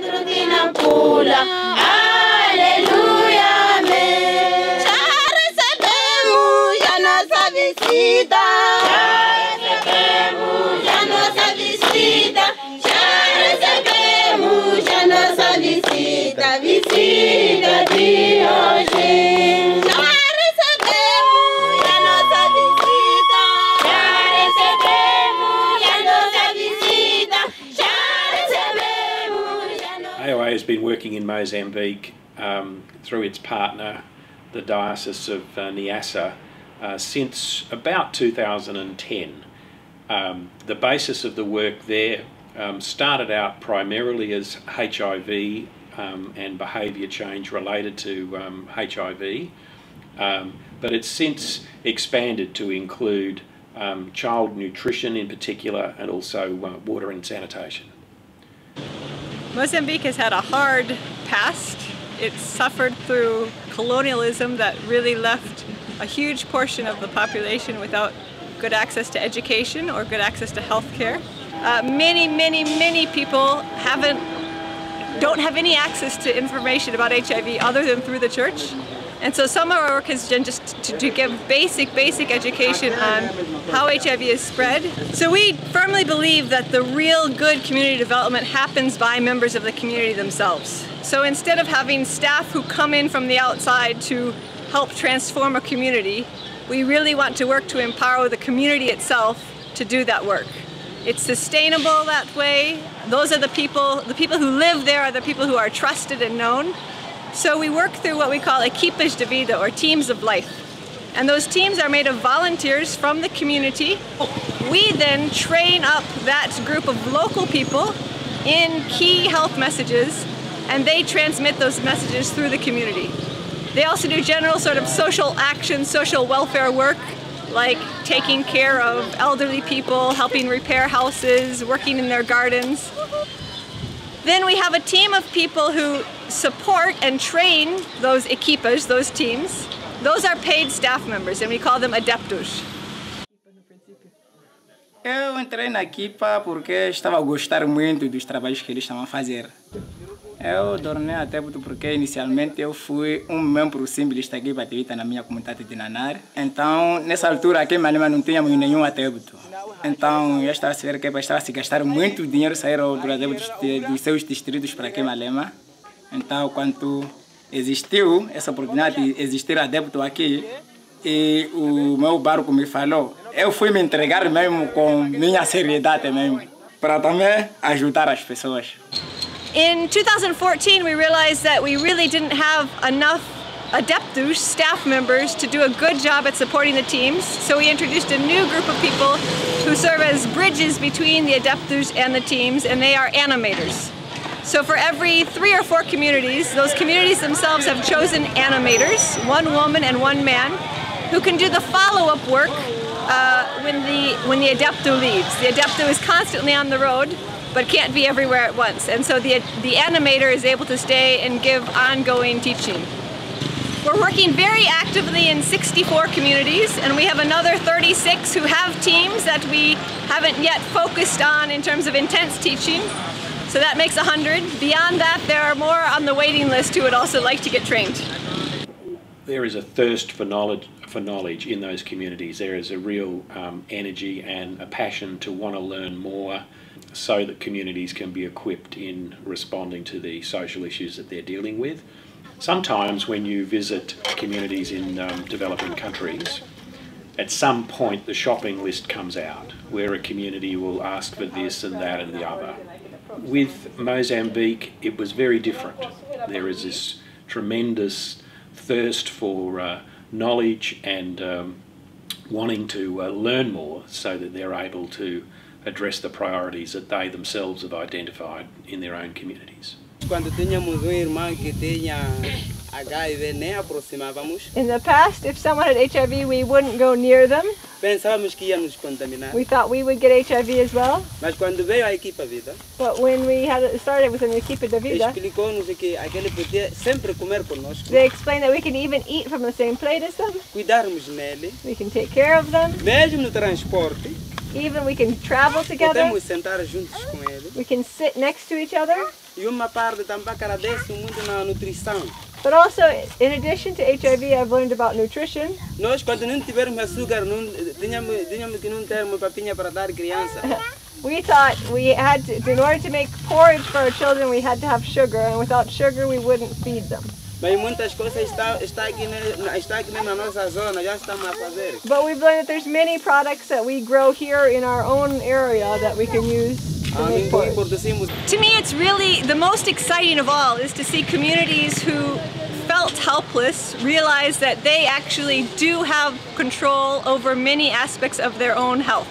dentro tinapula. Aleluia, working in Mozambique um, through its partner, the Diocese of uh, Niassa, uh, since about 2010. Um, the basis of the work there um, started out primarily as HIV um, and behaviour change related to um, HIV, um, but it's since expanded to include child nutrition in particular and also uh, water and sanitation. Mozambique has had a hard past. It suffered through colonialism that really left a huge portion of the population without good access to education or good access to health care. Uh, many, many, many people haven't, don't have any access to information about HIV other than through the church. And so some of our work has been just to, to give basic, basic education on how HIV is spread. So we firmly believe that the real good community development happens by members of the community themselves. So instead of having staff who come in from the outside to help transform a community, we really want to work to empower the community itself to do that work. It's sustainable that way. Those are the people, the people who live there are the people who are trusted and known. So we work through what we call equipes de vida or teams of life. And those teams are made of volunteers from the community. We then train up that group of local people in key health messages and they transmit those messages through the community. They also do general sort of social action, social welfare work, like taking care of elderly people, helping repair houses, working in their gardens. Then we have a team of people who support and train those equipas, those teams. Those are paid staff members and we call them adeptos. Eu entrei na equipa porque estava a gostar muito dos trabalhos que eles estavam a fazer. Eu tornei adepto porque inicialmente eu fui um membro simples da equipa de Vita na minha comunidade de Nanar. Então, nessa altura aqui em Malema não tínhamos nenhum adepto. Então, eu estava a ver que se gastar muito dinheiro saíram dos adeptos de- dos seus distritos para aqui em Malema. Então, quando existiu essa oportunidade de existir adepto aqui, e o meu barco me falou, eu fui me entregar mesmo com minha seriedade mesmo, para também ajudar as pessoas. In 2014, we realized that we really didn't have enough adeptos, staff members, to do a good job at supporting the teams. So we introduced a new group of people who serve as bridges between the adeptos and the teams, and they are animators. So for every three or four communities, those communities themselves have chosen animators, one woman and one man, who can do the follow-up work uh, when the when the adepto leaves. The adepto is constantly on the road, but can't be everywhere at once, and so the the animator is able to stay and give ongoing teaching. We're working very actively in 64 communities, and we have another 36 who have teams that we haven't yet focused on in terms of intense teaching. So that makes 100. Beyond that, there are more on the waiting list who would also like to get trained. there is a thirst for knowledge for knowledge in those communities. There is a real um, energy and a passion to want to learn more, so that communities can be equipped in responding to the social issues that they're dealing with. Sometimes, when you visit communities in um, developing countries, at some point the shopping list comes out where a community will ask for this and that and the other. With Mozambique, it was very different. There is this tremendous thirst for uh, knowledge and um, wanting to uh, learn more so that they're able to address the priorities that they themselves have identified in their own communities. Quando tínhamos um irmão que tinha HIV, nem aproximávamos. In the past, if someone had HIV, we wouldn't go near them. Pensávamos que ia nos contaminar. We thought we would get HIV as well. Mas quando veio a equipa Vida, But when we had started with an equipe de vida, explicou-nos que aquele podia sempre comer conosco, they explained that we can even eat from the same plate as them. cuidarmos nele, We can take care of them. mesmo no transporte, even we can travel together. Podemos sentar juntos com ele. We can sit next to each other. E uma parte também agradece muito na nutrição. But also, in addition to HIV, I've learned about nutrition. Nós, quando não tivermos açúcar, não, tínhamos, tínhamos que não ter uma papinha para dar criança. We thought we had to, in order to make porridge for our children, we had to have sugar, and without sugar, we wouldn't feed them. Mas muitas coisas está, está, aqui, está aqui na nossa zona, já estamos a fazer. But we've learned that there's many products that we grow here in our own area that we can use to ah, make Amendoim porridge. produzimos To me, it's really the most exciting of all is to see communities who felt helpless realize that they actually do have control over many aspects of their own health.